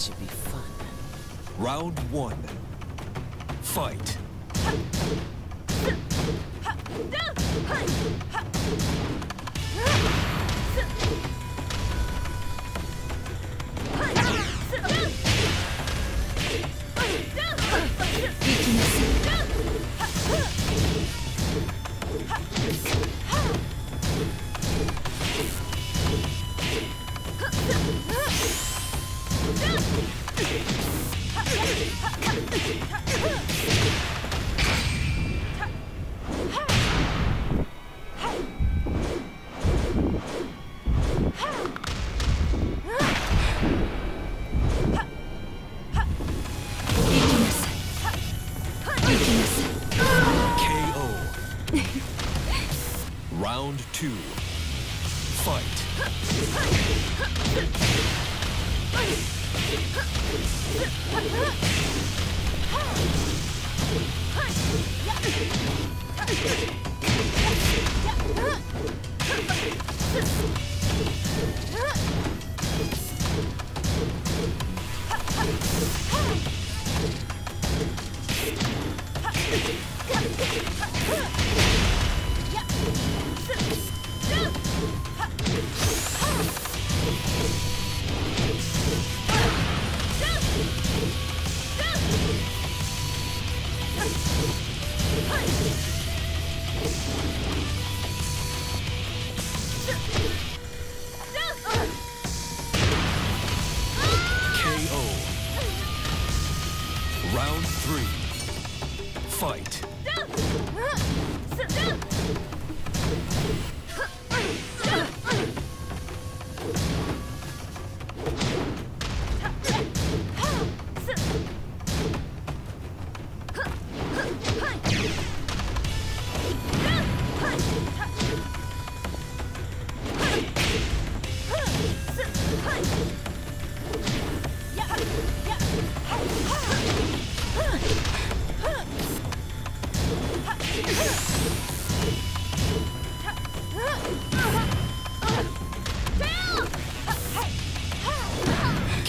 This should be fun. Round one. Fight. Round two. Fight. KO. Round three. Fight.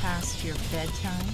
past your bedtime?